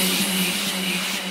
Fade, fade, fade, fade.